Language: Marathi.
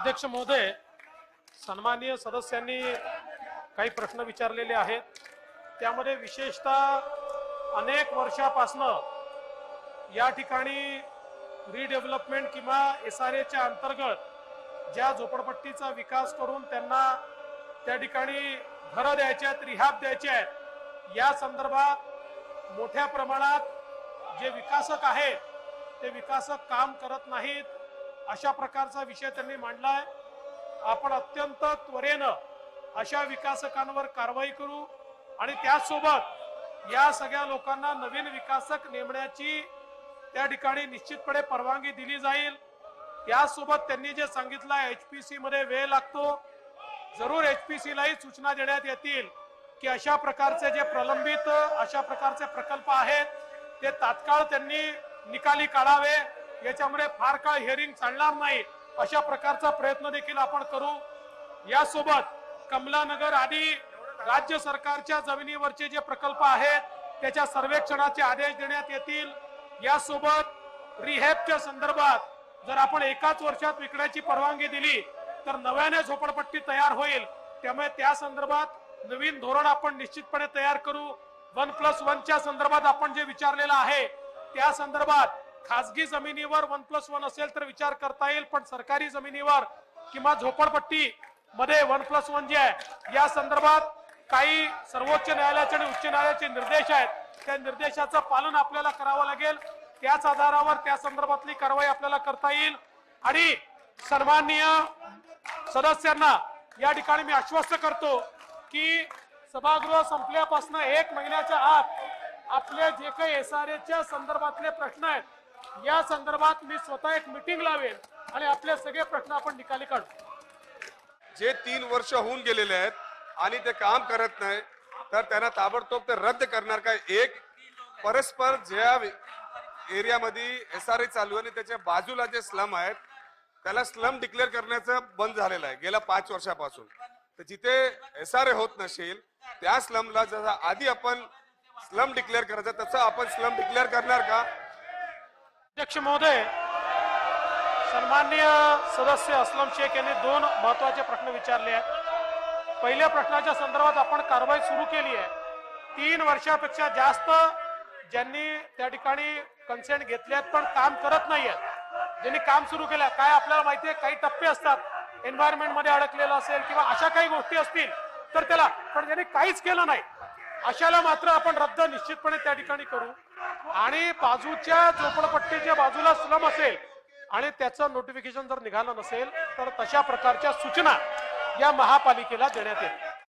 अध्यक्ष महोदय सन्माननीय सदस्यांनी काही प्रश्न विचारलेले आहेत. त्यामध्ये विशेषतः अनेक वर्षापासनं या ठिकाणी रिडेव्हलपमेंट किंवा एस आर एच्या अंतर्गत ज्या झोपडपट्टीचा विकास करून त्यांना त्या ठिकाणी घरं द्यायचे आहेत रिहाब द्यायचे आहेत या संदर्भात मोठ्या प्रमाणात जे विकासक आहेत ते विकासक काम करत नाहीत. अशा प्रकारचा विषय त्यांनी मांडलाय आपण अत्यंत त्वरेनं अशा विकासकांवर कारवाई करू आणि त्याचसोबत या सगळ्या लोकांना नवीन विकासक नेमण्याची त्या ठिकाणी निश्चितपणे परवानगी दिली जाईल. त्यासोबत त्यांनी जे सांगितलं एच पी सी मध्ये वेळ लागतो. जरूर एच पी सी लाही सूचना देण्यात येतील की अशा प्रकारचे जे प्रलंबित अशा प्रकारचे प्रकल्प आहेत ते तात्काळ त्यांनी निकाली काढावे. याच्यामुळे फार काळ हिअरिंग चालणार नाही. अशा प्रकारचा प्रयत्न देखील आपण करू. यासोबत कमलानगर आदी राज्य सरकारच्या जमिनीवरचे जे प्रकल्प आहेत त्याच्या सर्वेक्षणाचे आदेश देण्यात येतील. यासोबत रिहॅबच्या संदर्भात जर आपण एकाच वर्षात विकण्याची परवानगी दिली तर नव्याने झोपडपट्टी तयार होईल. त्यामुळे त्या संदर्भात नवीन धोरण आपण निश्चितपणे तयार करू. वन प्लस वनच्या संदर्भात आपण जे विचारलेलं आहे त्या संदर्भात खासगी जमिनीवर वन प्लस वन असेल तर विचार करता येईल पण सरकारी जमिनीवर किंवा झोपडपट्टी मध्ये वन प्लस वन जे आहे या संदर्भात काही सर्वोच्च न्यायालयाचे आणि उच्च न्यायालयाचे निर्देश आहेत. त्या निर्देशाचं पालन आपल्याला करावं लागेल. त्याच आधारावर त्या संदर्भातली कारवाई आपल्याला करता येईल. आणि सन्माननीय सदस्यांना या ठिकाणी मी आश्वस्त करतो की सभागृह संपल्यापासून एक महिन्याच्या आत आपले जे काही एस आर एच्या संदर्भातले प्रश्न आहेत या संदर्भात मी स्वतः एक मिटिंग लावेल आणि आपले सगळे प्रश्न आपण निकाली काढू. जे तीन वर्ष होऊन गेलेले आहेत आणि ते काम करत नाही तर त्यांना ताबडतोब ते रद्द करणार काय एक परस्पर ज्या एरियामध्ये एस आर चालू आणि त्याच्या बाजूला जे स्लम आहेत त्याला स्लम डिक्लेअर करण्याचं बंद झालेलं आहे गेल्या पाच वर्षापासून. तर जिथे एस आर ए होत नसेल त्या स्लमला जसं आधी आपण स्लम डिक्लेअर करायचं तसं आपण स्लम डिक्लेअर करणार का? अध्यक्ष महोदय सन्माननीय सदस्य असलम शेख यांनी दोन महत्त्वाचे प्रश्न विचारले आहेत. पहिल्या प्रश्नाच्या संदर्भात आपण कारवाई सुरू केली आहे. तीन वर्षापेक्षा जास्त ज्यांनी त्या ठिकाणी कन्सेंट घेतले आहेत पण काम करत नाही आहेत. ज्यांनी काम सुरू केलं आहे, काय आपल्याला माहिती आहे काही टप्पे असतात. एन्व्हायरमेंटमध्ये अडकलेलं असेल किंवा अशा काही गोष्टी असतील तर त्याला पण ज्यांनी काहीच केलं नाही अशाला मात्र आपण रद्द निश्चितपणे त्या ठिकाणी करू. आणि बाजूच्या झोपडपट्टीच्या बाजूला स्लम असेल आणि त्याचं नोटिफिकेशन जर निघालं नसेल तर तशा प्रकारच्या सूचना या महापालिकेला देण्यात येईल